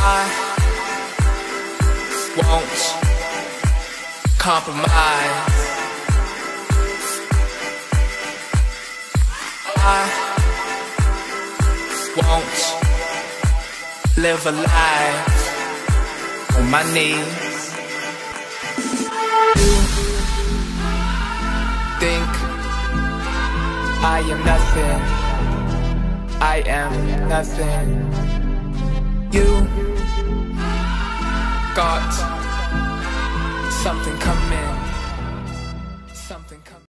I won't compromise. I won't live a life on my knees. You think I am nothing. I am nothing. You got something coming, something coming.